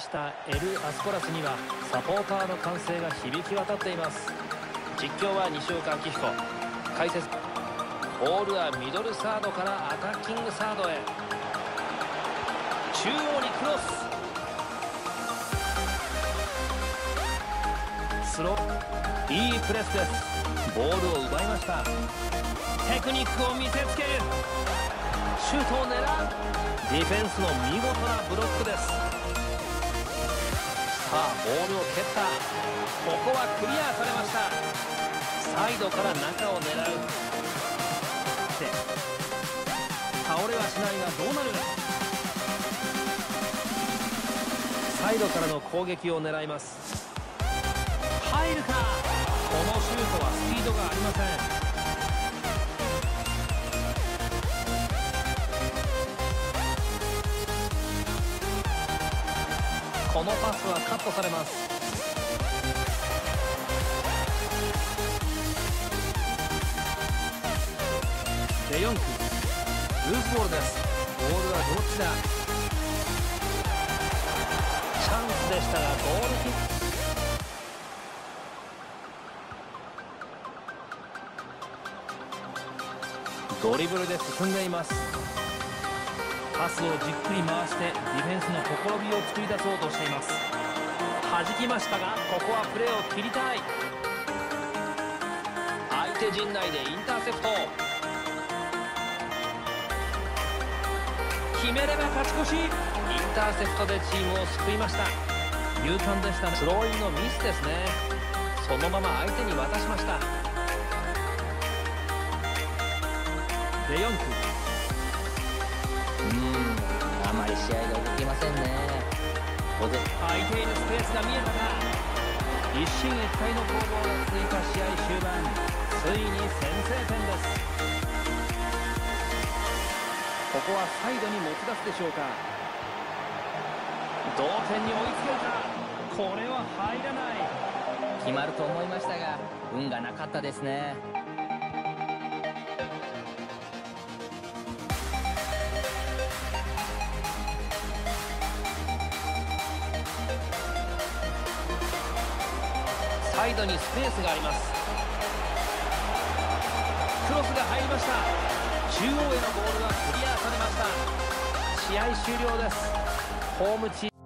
したエル・アスコラスにはサポーターの歓声が響き渡っています。実況は西岡明彦。解説ボールはミドルサードからアタッキングサードへ。中央にクロス。スローいいプレスです。ボールを奪いました。テクニックを見せつける。シュートを狙う。ディフェンスの見事なブロックです。さあボールを蹴った。ここはクリアされました。サイドから中を狙う。って倒れはしないがどうなる。サイドからの攻撃を狙います。入るか。このシュートはスピードがありません。このパスはカットされます。デヨンクルーズボールです。ボールはどっちだ？チャンスでしたがゴールキック。ドリブルで進んでいます。パスをじっくり回してディフェンスのほころびを作り出そうとしています。弾きましたがここはプレーを切りたい。相手陣内でインターセプト。決めれば勝ち越し。インターセプトでチームを救いました。勇敢でしたスローインのミスですね。そのまま相手に渡しました。デヨンクここで空いているスペースが見えたか一進一退の攻防が続いた試合終盤。ついに先制点です。ここはサイドに持ち出すでしょうか。同点に追いつけるか。これは入らない。決まると思いましたが運がなかったですね。サイドにスペースがあります。クロスが入りました。中央へのボールはクリアされました。試合終了です。ホームチーム